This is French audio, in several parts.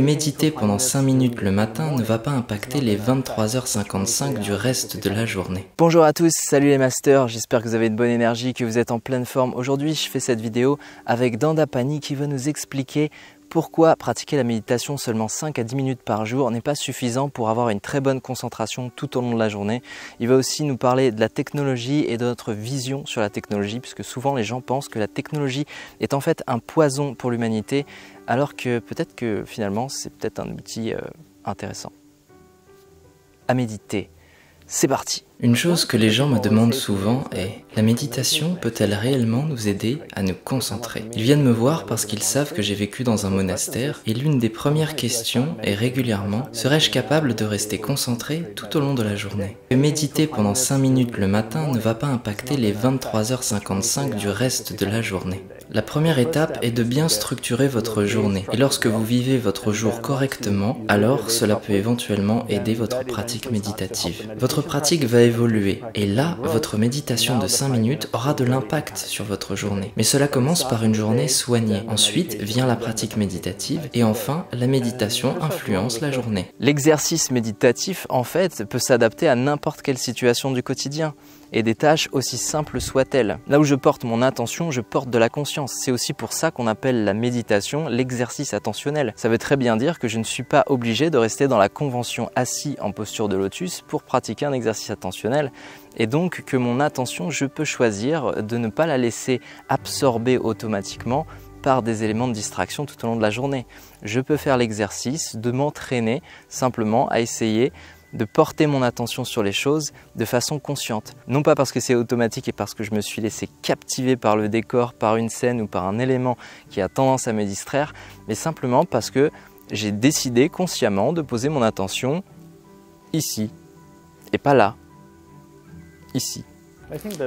Méditer pendant 5 minutes le matin ne va pas impacter les 23h55 du reste de la journée. Bonjour à tous, salut les masters, j'espère que vous avez une bonne énergie, que vous êtes en pleine forme. Aujourd'hui, je fais cette vidéo avec Danda Pani qui va nous expliquer pourquoi pratiquer la méditation seulement 5 à 10 minutes par jour n'est pas suffisant pour avoir une très bonne concentration tout au long de la journée. Il va aussi nous parler de la technologie et de notre vision sur la technologie, puisque souvent les gens pensent que la technologie est en fait un poison pour l'humanité, alors que peut-être que finalement c'est peut-être un outil euh, intéressant. À méditer. C'est parti une chose que les gens me demandent souvent est La méditation peut-elle réellement nous aider à nous concentrer? Ils viennent me voir parce qu'ils savent que j'ai vécu dans un monastère et l'une des premières questions est régulièrement Serais-je capable de rester concentré tout au long de la journée? Méditer pendant 5 minutes le matin ne va pas impacter les 23h55 du reste de la journée. La première étape est de bien structurer votre journée. Et lorsque vous vivez votre jour correctement, alors cela peut éventuellement aider votre pratique méditative. Votre pratique va évoluer. Et là, votre méditation de 5 minutes aura de l'impact sur votre journée. Mais cela commence par une journée soignée. Ensuite vient la pratique méditative. Et enfin, la méditation influence la journée. L'exercice méditatif, en fait, peut s'adapter à n'importe quelle situation du quotidien et des tâches aussi simples soient-elles. Là où je porte mon attention, je porte de la conscience. C'est aussi pour ça qu'on appelle la méditation l'exercice attentionnel. Ça veut très bien dire que je ne suis pas obligé de rester dans la convention assis en posture de lotus pour pratiquer un exercice attentionnel et donc que mon attention, je peux choisir de ne pas la laisser absorber automatiquement par des éléments de distraction tout au long de la journée. Je peux faire l'exercice de m'entraîner simplement à essayer de porter mon attention sur les choses de façon consciente. Non pas parce que c'est automatique et parce que je me suis laissé captiver par le décor, par une scène ou par un élément qui a tendance à me distraire, mais simplement parce que j'ai décidé consciemment de poser mon attention ici et pas là, ici.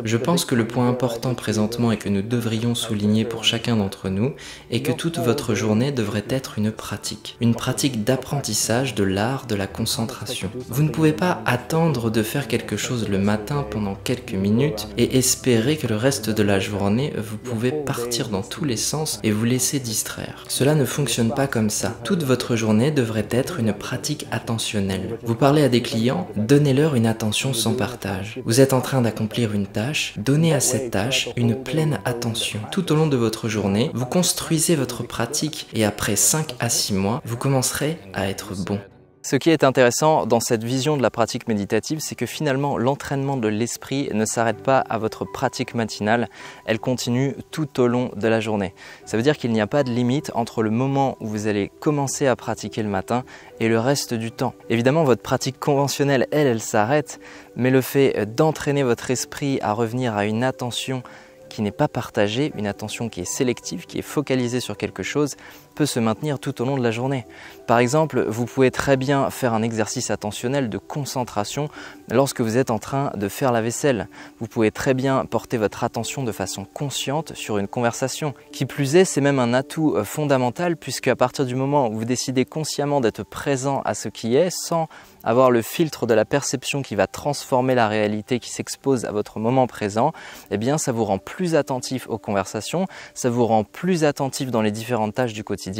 Je pense que le point important présentement et que nous devrions souligner pour chacun d'entre nous est que toute votre journée devrait être une pratique, une pratique d'apprentissage de l'art de la concentration. Vous ne pouvez pas attendre de faire quelque chose le matin pendant quelques minutes et espérer que le reste de la journée vous pouvez partir dans tous les sens et vous laisser distraire. Cela ne fonctionne pas comme ça. Toute votre journée devrait être une pratique attentionnelle. Vous parlez à des clients, donnez-leur une attention sans partage. Vous êtes en train d'accomplir une tâche, donnez à cette tâche une pleine attention. Tout au long de votre journée, vous construisez votre pratique et après 5 à 6 mois, vous commencerez à être bon. Ce qui est intéressant dans cette vision de la pratique méditative, c'est que finalement l'entraînement de l'esprit ne s'arrête pas à votre pratique matinale, elle continue tout au long de la journée. Ça veut dire qu'il n'y a pas de limite entre le moment où vous allez commencer à pratiquer le matin et le reste du temps. Évidemment, votre pratique conventionnelle, elle, elle s'arrête, mais le fait d'entraîner votre esprit à revenir à une attention qui n'est pas partagée, une attention qui est sélective, qui est focalisée sur quelque chose, se maintenir tout au long de la journée. Par exemple, vous pouvez très bien faire un exercice attentionnel de concentration lorsque vous êtes en train de faire la vaisselle. Vous pouvez très bien porter votre attention de façon consciente sur une conversation. Qui plus est, c'est même un atout euh, fondamental puisque à partir du moment où vous décidez consciemment d'être présent à ce qui est sans avoir le filtre de la perception qui va transformer la réalité qui s'expose à votre moment présent, eh bien ça vous rend plus attentif aux conversations, ça vous rend plus attentif dans les différentes tâches du quotidien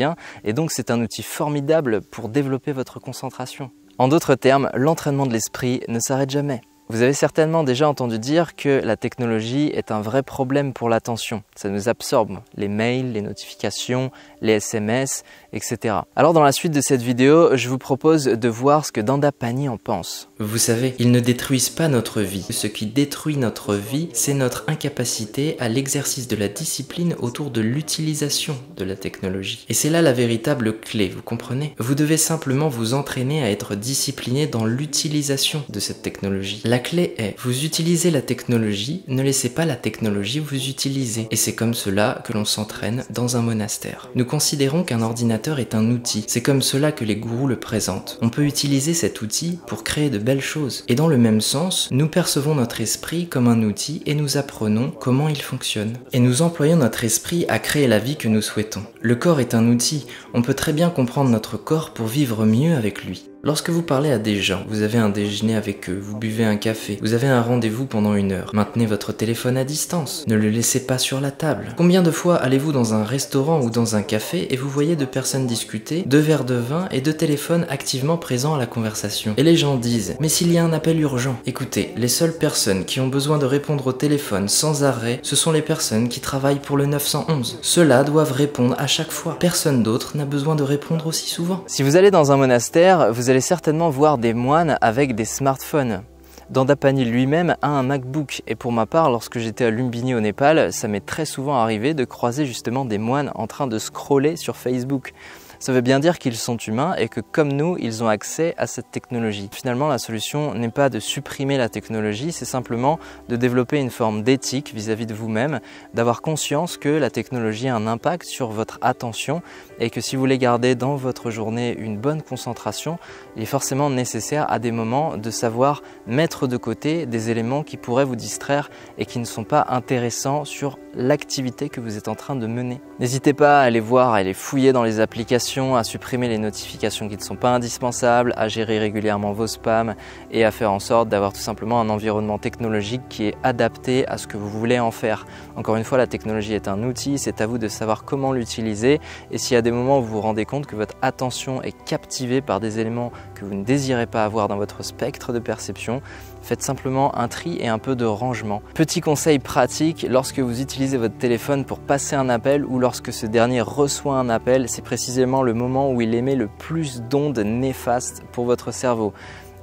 et donc c'est un outil formidable pour développer votre concentration. En d'autres termes, l'entraînement de l'esprit ne s'arrête jamais. Vous avez certainement déjà entendu dire que la technologie est un vrai problème pour l'attention. Ça nous absorbe, les mails, les notifications, les SMS, etc. Alors dans la suite de cette vidéo, je vous propose de voir ce que Danda Pani en pense. Vous savez, ils ne détruisent pas notre vie. Ce qui détruit notre vie, c'est notre incapacité à l'exercice de la discipline autour de l'utilisation de la technologie. Et c'est là la véritable clé, vous comprenez? Vous devez simplement vous entraîner à être discipliné dans l'utilisation de cette technologie. Clé est, vous utilisez la technologie, ne laissez pas la technologie vous utiliser. Et c'est comme cela que l'on s'entraîne dans un monastère. Nous considérons qu'un ordinateur est un outil. C'est comme cela que les gourous le présentent. On peut utiliser cet outil pour créer de belles choses. Et dans le même sens, nous percevons notre esprit comme un outil et nous apprenons comment il fonctionne. Et nous employons notre esprit à créer la vie que nous souhaitons. Le corps est un outil. On peut très bien comprendre notre corps pour vivre mieux avec lui. Lorsque vous parlez à des gens, vous avez un déjeuner avec eux, vous buvez un café, vous avez un rendez-vous pendant une heure, maintenez votre téléphone à distance, ne le laissez pas sur la table. Combien de fois allez-vous dans un restaurant ou dans un café et vous voyez deux personnes discuter, deux verres de vin et deux téléphones activement présents à la conversation? Et les gens disent, mais s'il y a un appel urgent? Écoutez, les seules personnes qui ont besoin de répondre au téléphone sans arrêt, ce sont les personnes qui travaillent pour le 911. Ceux-là doivent répondre à chaque fois. Personne d'autre n'a besoin de répondre aussi souvent. Si vous allez dans un monastère, vous allez certainement voir des moines avec des smartphones. Dandapani lui-même a un MacBook et pour ma part, lorsque j'étais à Lumbini au Népal, ça m'est très souvent arrivé de croiser justement des moines en train de scroller sur Facebook. Ça veut bien dire qu'ils sont humains et que comme nous, ils ont accès à cette technologie. Finalement, la solution n'est pas de supprimer la technologie, c'est simplement de développer une forme d'éthique vis-à-vis de vous-même, d'avoir conscience que la technologie a un impact sur votre attention et que si vous voulez garder dans votre journée une bonne concentration, il est forcément nécessaire à des moments de savoir mettre de côté des éléments qui pourraient vous distraire et qui ne sont pas intéressants sur l'activité que vous êtes en train de mener. N'hésitez pas à aller voir, à aller fouiller dans les applications, à supprimer les notifications qui ne sont pas indispensables, à gérer régulièrement vos spams et à faire en sorte d'avoir tout simplement un environnement technologique qui est adapté à ce que vous voulez en faire. Encore une fois, la technologie est un outil, c'est à vous de savoir comment l'utiliser et s'il y a des moments où vous vous rendez compte que votre attention est captivée par des éléments que vous ne désirez pas avoir dans votre spectre de perception, faites simplement un tri et un peu de rangement. Petit conseil pratique, lorsque vous utilisez votre téléphone pour passer un appel ou lorsque ce dernier reçoit un appel, c'est précisément le moment où il émet le plus d'ondes néfastes pour votre cerveau.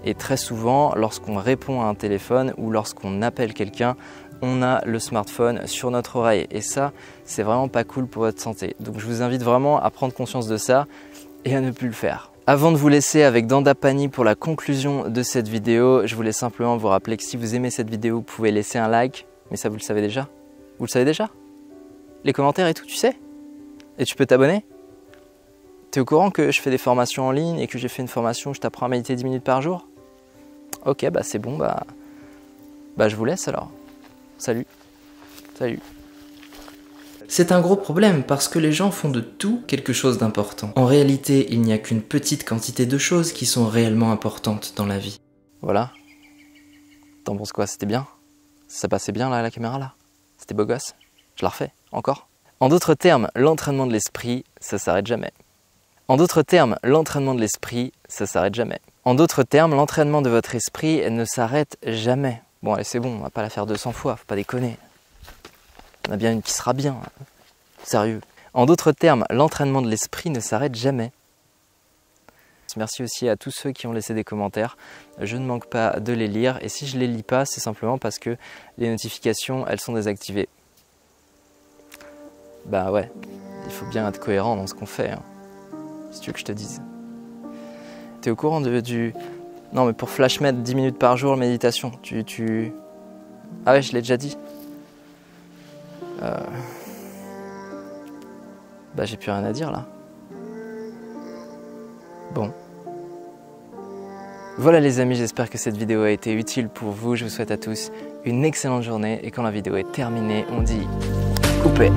Et très souvent, lorsqu'on répond à un téléphone ou lorsqu'on appelle quelqu'un, on a le smartphone sur notre oreille. Et ça, c'est vraiment pas cool pour votre santé. Donc je vous invite vraiment à prendre conscience de ça et à ne plus le faire. Avant de vous laisser avec Danda Pani pour la conclusion de cette vidéo, je voulais simplement vous rappeler que si vous aimez cette vidéo, vous pouvez laisser un like, mais ça vous le savez déjà Vous le savez déjà Les commentaires et tout, tu sais Et tu peux t'abonner T'es au courant que je fais des formations en ligne et que j'ai fait une formation où je t'apprends à méditer 10 minutes par jour? Ok, bah c'est bon, bah, bah je vous laisse alors. Salut. Salut. C'est un gros problème parce que les gens font de tout quelque chose d'important. En réalité, il n'y a qu'une petite quantité de choses qui sont réellement importantes dans la vie. Voilà. T'en penses quoi? C'était bien? Ça passait bien là la caméra là? C'était beau gosse? Je la refais Encore? En d'autres termes, l'entraînement de l'esprit, ça s'arrête jamais. En d'autres termes, l'entraînement de l'esprit, ça s'arrête jamais. En d'autres termes, l'entraînement de votre esprit ne s'arrête jamais. Bon, allez, c'est bon, on va pas la faire 200 fois, faut pas déconner. Il y en a bien une qui sera bien. Sérieux. En d'autres termes, l'entraînement de l'esprit ne s'arrête jamais. Merci aussi à tous ceux qui ont laissé des commentaires. Je ne manque pas de les lire et si je les lis pas, c'est simplement parce que les notifications, elles sont désactivées. Bah ouais, il faut bien être cohérent dans ce qu'on fait. Hein. Si tu veux que je te dise. T'es au courant de, du... Non mais pour flash mettre 10 minutes par jour méditation, tu... tu... Ah ouais, je l'ai déjà dit. Euh, bah j'ai plus rien à dire là. Bon. Voilà les amis, j'espère que cette vidéo a été utile pour vous. Je vous souhaite à tous une excellente journée et quand la vidéo est terminée, on dit coupez.